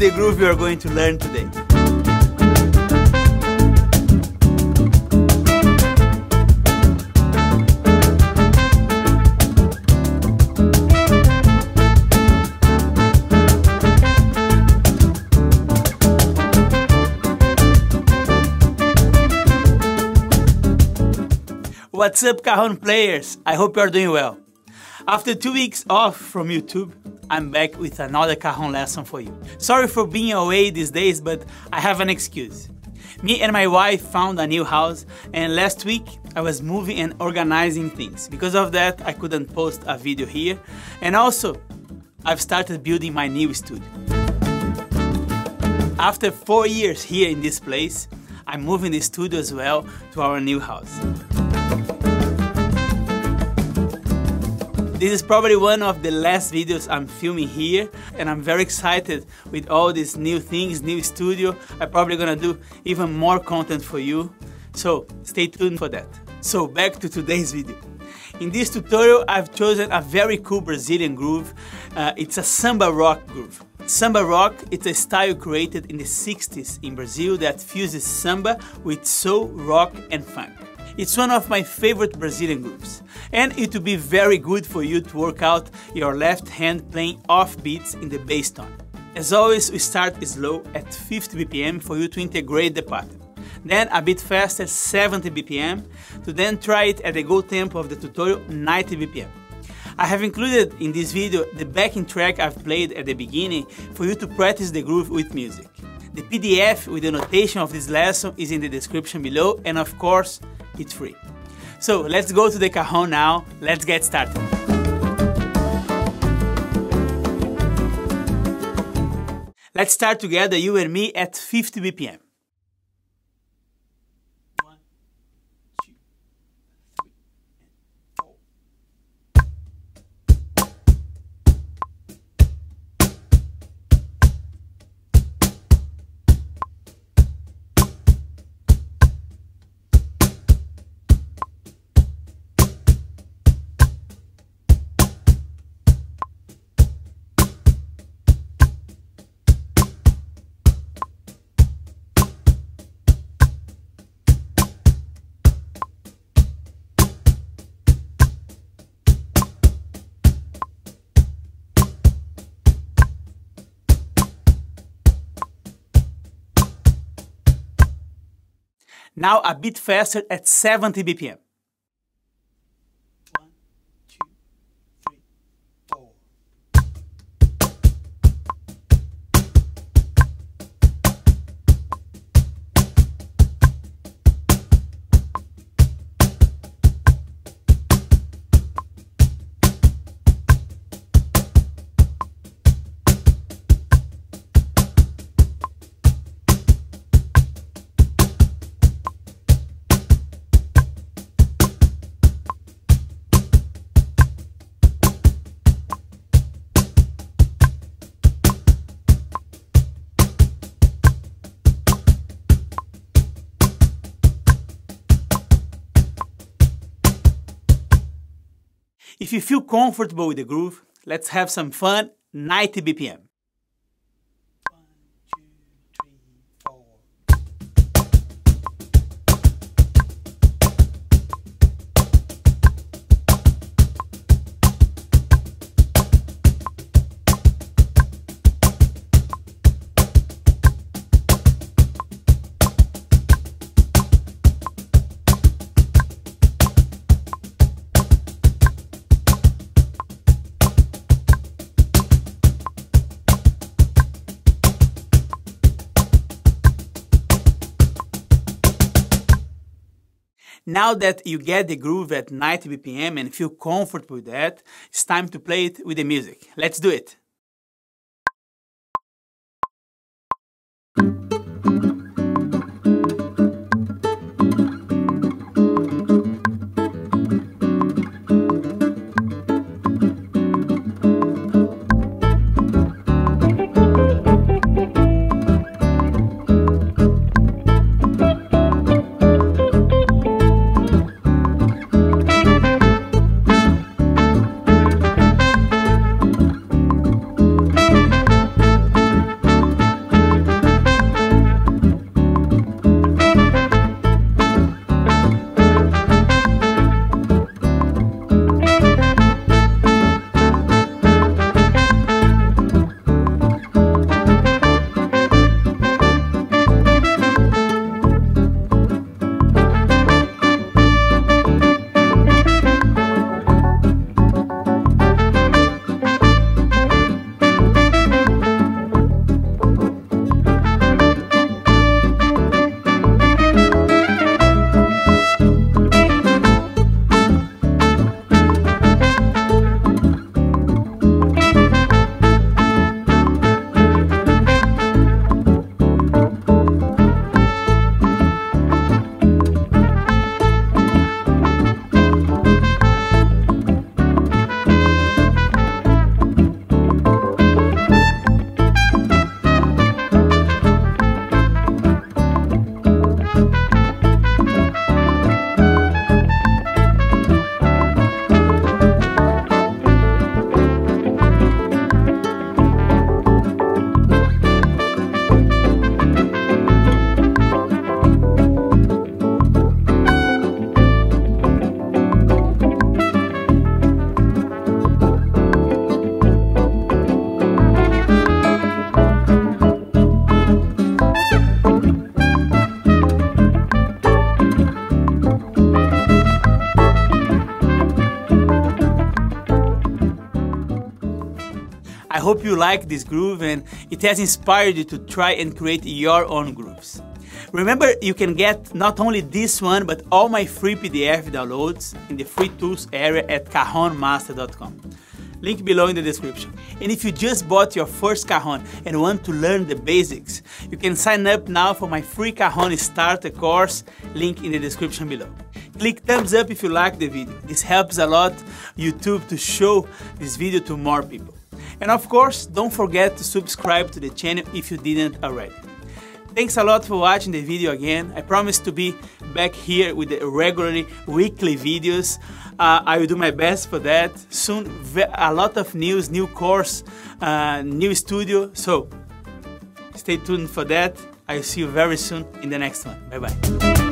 the groove you are going to learn today. What's up, Cajon players? I hope you are doing well. After two weeks off from YouTube, I'm back with another Cajon lesson for you. Sorry for being away these days, but I have an excuse. Me and my wife found a new house, and last week I was moving and organizing things. Because of that, I couldn't post a video here, and also I've started building my new studio. After four years here in this place, I'm moving the studio as well to our new house. This is probably one of the last videos I'm filming here and I'm very excited with all these new things, new studio. I'm probably gonna do even more content for you, so stay tuned for that. So back to today's video. In this tutorial, I've chosen a very cool Brazilian groove. Uh, it's a samba rock groove. Samba rock is a style created in the 60s in Brazil that fuses samba with soul, rock and funk. It's one of my favorite Brazilian grooves, and it will be very good for you to work out your left hand playing off beats in the bass tone. As always, we start slow at 50 BPM for you to integrate the pattern. Then a bit faster 70 BPM, to then try it at the go tempo of the tutorial 90 BPM. I have included in this video the backing track I've played at the beginning for you to practice the groove with music. The PDF with the notation of this lesson is in the description below and of course free. So let's go to the cajon now, let's get started. Let's start together, you and me, at 50 BPM. Now a bit faster at 70 BPM. If you feel comfortable with the groove, let's have some fun 90 BPM. Now that you get the groove at 90 BPM and feel comfortable with that, it's time to play it with the music. Let's do it! I hope you like this groove and it has inspired you to try and create your own grooves. Remember, you can get not only this one, but all my free PDF downloads in the free tools area at cajonmaster.com. Link below in the description. And if you just bought your first cajon and want to learn the basics, you can sign up now for my free cajon starter course, link in the description below. Click thumbs up if you like the video. This helps a lot YouTube to show this video to more people. And of course, don't forget to subscribe to the channel if you didn't already. Thanks a lot for watching the video again. I promise to be back here with the regularly weekly videos. Uh, I will do my best for that. Soon, a lot of news, new course, uh, new studio. So stay tuned for that. I'll see you very soon in the next one. Bye bye.